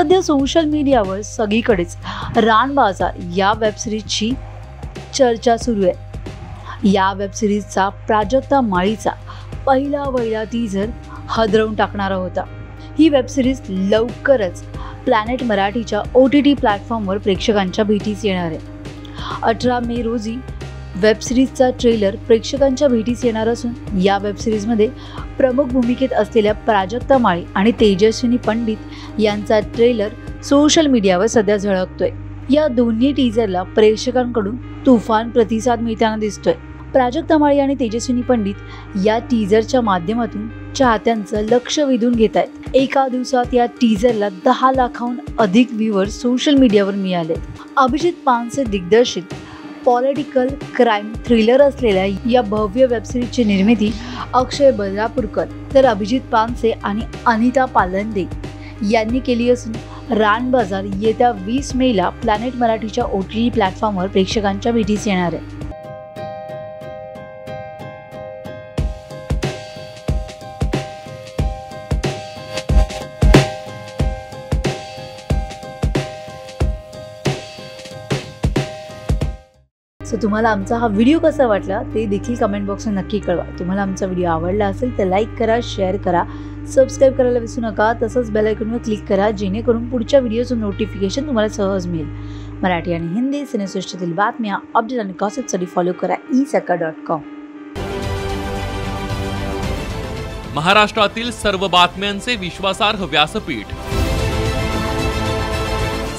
सध्या सोशल मीडियावर सगळीकडेच रान बाजार या वेबसिरीजची चर्चा सुरू आहे. या वेबसिरीजचा प्राजक्ता माळीचा पहिला वहिला टीझर हदरवून टाकणारा होता. ही वेबसिरीज लवकरच प्लॅनेट मराठीच्या ओ टी टी प्लॅटफॉर्मवर प्रेक्षकांच्या भेटीस येणार आहे. अठरा मे रोजी वेबसिरीजचा ट्रेलर प्रेक्षकांच्या भेटीस येणार असून या वेबसिरीजमध्ये प्रमुख भूमिकेत असलेल्या प्राजक्ता माळी आणि तेजस्विनी पंडित यांचा ट्रेलर सोशल मीडियावर सध्या झळकतोय. या दोन्ही टीझरला प्रेक्षकांकडून तुफान प्रतिसाद मिळताना दिसतोय. प्राजक्ता माळी आणि तेजस्विनी पंडित या टीझरच्या माध्यमातून चाहत्यांचं लक्ष वेधून घेत आहेत एका दिवसात या टीझरला दहा लाखाहून अधिक व्ह्यूवर सोशल मीडियावर मिळाले. अभिजित पानसे दिग्दर्शित पॉलिटिकल क्राईम थ्रिलर असलेल्या या भव्य वेबसिरीजची निर्मिती अक्षय बलरापूरकर तर अभिजित पानसे आणि अनिता पालंदे यांनी केली असून रान बाजार येत्या वीस मेला प्लॅनेट मराठीच्या ओ टी टी प्लॅटफॉर्मवर प्रेक्षकांच्या भेटीस येणार आहे. सो तुम्हाला आमचा हा व्हिडिओ कसा वाटला ते देखील कमेंट बॉक्समध्ये नक्की कळवा. तुम्हाला आमचा व्हिडिओ आवडला असेल तर लाईक करा शेअर करा. सबस्क्राईब करायला विसरू नका. तसंच बेलायकॉनवर क्लिक करा जेणेकरून पुढच्या व्हिडिओचं नोटिफिकेशन तुम्हाला सहज मिळेल. मराठी आणि हिंदी सिनेसृष्टीतील बातम्या अपडेट आणि गॉसिपसाठी फॉलो करा ई सका डॉट कॉम महाराष्ट्रातील सर्व बातम्यांचे विश्वासार्ह व्यासपीठ.